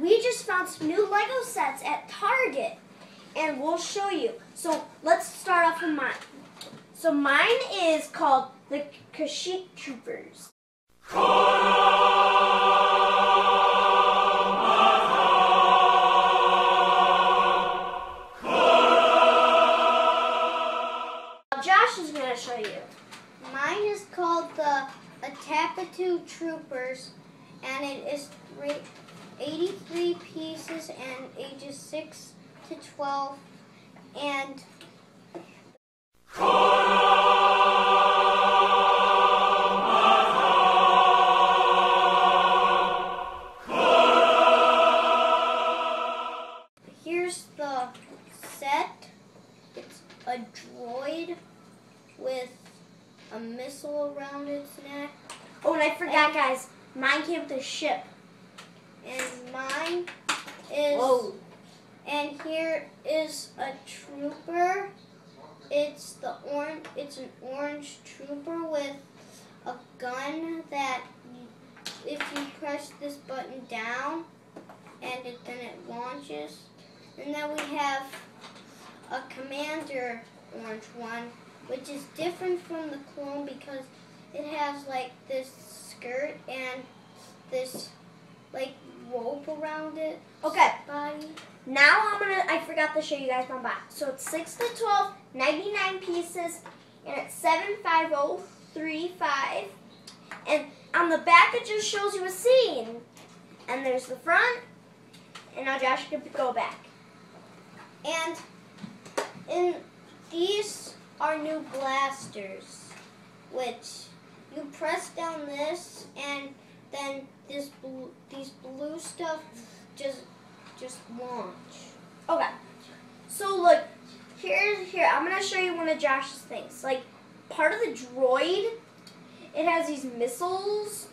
We just found some new Lego sets at Target. And we'll show you. So let's start off with mine. So mine is called the Kashyyyk Troopers. Josh is going to show you. Mine is called the Utapau Troopers, and it is 83 pieces and ages 6 to 12. And here's the set. It's a droid with a missile around its neck. Oh, and I forgot, guys. Mine came with a ship. And mine is Whoa. and here is a trooper. It's the orange it's an orange trooper with a gun that if you press this button down and it then it launches. And then we have a commander orange one, which is different from the clone because it has like this skirt and this like rope around it Okay. body. Now I'm gonna, I forgot to show you guys my box. So it's 6 to 12, 99 pieces, and it's 75035. And on the back it just shows you a scene. And there's the front, and now Josh can go back. And in these are new blasters, which you press down this and then this blue, these blue stuff just just launch. Okay. So look, here's here. I'm gonna show you one of Josh's things. Like part of the droid, it has these missiles.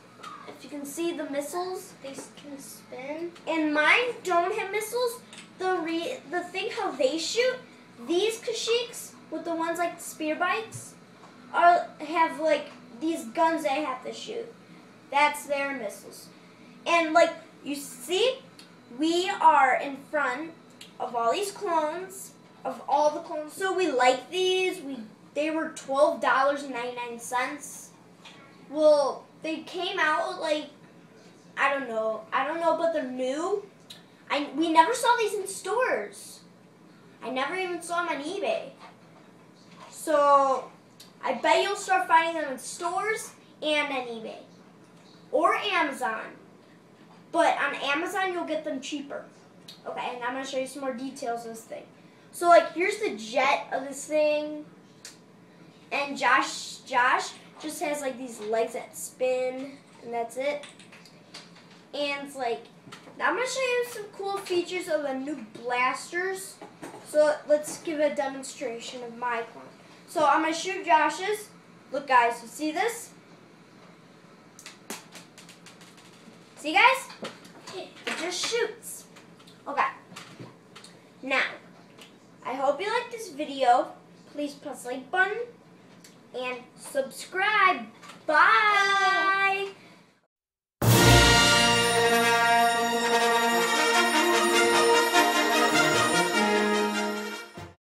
If you can see the missiles, They can spin. and mine don't have missiles. The re the thing how they shoot, these kashiks with the ones like spear bikes, are have like these guns they have to shoot. That's their missiles. And like you see, we are in front of all these clones, of all the clones. So we like these. We they were twelve dollars and ninety nine cents. Well, they came out like I don't know. I don't know, but they're new. I we never saw these in stores. I never even saw them on eBay. So I bet you'll start finding them in stores and on eBay or Amazon. But on Amazon, you'll get them cheaper. Okay, and I'm gonna show you some more details of this thing. So like, here's the jet of this thing, and Josh, Josh just has like these legs that spin, and that's it. And it's like, I'm gonna show you some cool features of the new blasters. So let's give a demonstration of my clone. So I'm gonna shoot Josh's. Look, guys, you see this? See, you guys? It just shoots. Okay. Now, I hope you like this video. Please press like button and subscribe. Bye.